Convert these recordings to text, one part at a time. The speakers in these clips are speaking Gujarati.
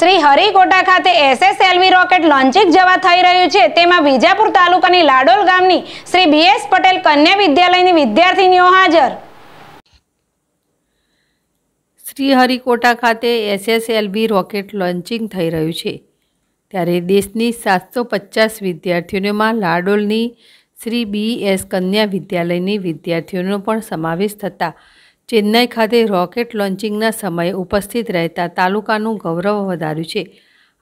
શ્રી હરિકોટા ખાતે એસએસએલવી રોકેટ લોન્ચિંગ જવા થઈ રહ્યું છે. તેમાં વિજાપુર તાલુકાની લાડોલ ગામની શ્રી બીએસ પટેલ કન્યા વિદ્યાલયની વિદ્યાર્થીનીઓ હાજર. શ્રી હરિકોટા ખાતે એસએસએલવી રોકેટ લોન્ચિંગ થઈ રહ્યું છે. ત્યારે દેશની સાતસો પચાસ વિદ્યાર્થીઓમાં લાડોલની શ્રી બી એસ કન્યા વિદ્યાલયની વિદ્યાર્થીઓનો પણ સમાવેશ થતાં ચેન્નઈ ખાતે રોકેટ લોન્ચિંગના સમયે ઉપસ્થિત રહેતા તાલુકાનું ગૌરવ વધાર્યું છે.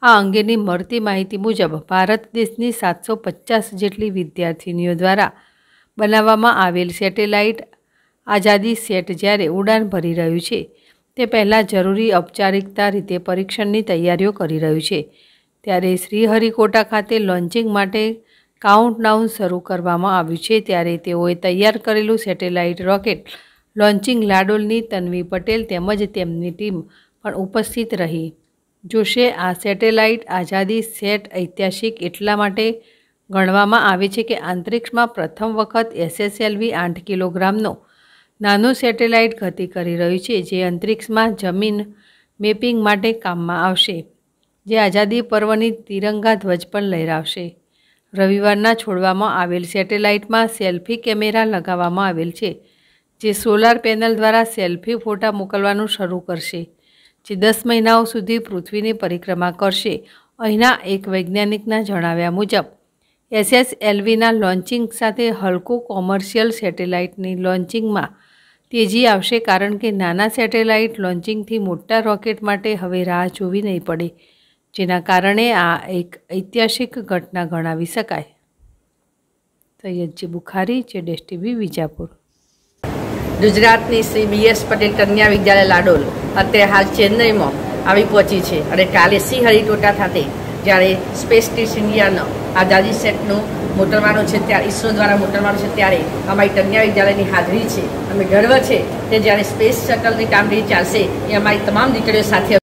આ અંગેની મળતી માહિતી મુજબ ભારત દેશની સાતસો પચાસ જેટલી વિદ્યાર્થીનીઓ દ્વારા બનાવવામાં આવેલ સેટેલાઇટ આઝાદી સેટ જ્યારે ઉડાન ભરી રહ્યું છે, તે પહેલાં જરૂરી ઔપચારિકતા રીતે પરીક્ષણની તૈયારીઓ કરી રહ્યું છે. ત્યારે શ્રીહરિકોટા ખાતે લોન્ચિંગ માટે કાઉન્ટડાઉન શરૂ કરવામાં આવ્યું છે, ત્યારે તેઓએ તૈયાર કરેલું સેટેલાઇટ રોકેટ લોન્ચિંગ લાડોલની તન્વી પટેલ તેમજ તેમની ટીમ પણ ઉપસ્થિત રહી. જોશે આ સેટેલાઇટ આઝાદી સેટ ઐતિહાસિક એટલા માટે ગણવામાં આવે છે કે અંતરિક્ષમાં પ્રથમ વખત એસએસએલવી આઠ કિલોગ્રામનો નાનો સેટેલાઇટ ગતિ કરી રહ્યું છે, જે અંતરિક્ષમાં જમીન મેપિંગ માટે કામમાં આવશે, જે આઝાદી પર્વની તિરંગા ધ્વજ પણ લહેરાવશે. રવિવારના છોડવામાં આવેલ સેટેલાઇટમાં સેલ્ફી કેમેરા લગાવવામાં આવેલ છે. જે સોલાર પેનલ દ્વારા સેલ્ફી ફોટા મોકલવાનું શરૂ કરશે, જે દસ મહિનાઓ સુધી પૃથ્વીની પરિક્રમા કરશે, અહીંના એક વૈજ્ઞાનિકના જણાવ્યા મુજબ એસએસએલવીના લોન્ચિંગ સાથે હલકો કોમર્શિયલ સેટેલાઇટની લોન્ચિંગમાં તેજી આવશે કારણ કે નાના સેટેલાઇટ લોન્ચિંગથી મોટા રોકેટ માટે હવે રાહ જોવી નહીં પડે, જેના કારણે આ એક ઐતિહાસિક ઘટના ગણાવી શકાય. સૈયદજી બુખારી, જે ડેસ્ટીવી વિજાપુર. ગુજરાતની શ્રી બી એસ પટેલ કન્યા વિદ્યાલય લાડોલ. અત્યારે હાલ ચેન્નઈમાં આવી પહોંચી છે અને કાલે સી હરિટોટા ખાતે જ્યારે સ્પેસ ટીસ ઇન્ડિયાનો આઝાદી સેટનું મોટરવાનું છે ત્યારે ઇસરો દ્વારા મોટરવાનું છે ત્યારે અમારી કન્યા વિદ્યાલયની હાજરી છે. અમે ગર્વ છે કે જ્યારે સ્પેસ શટલની કામગીરી ચાલશે, એ અમારી તમામ દીકરીઓ સાથે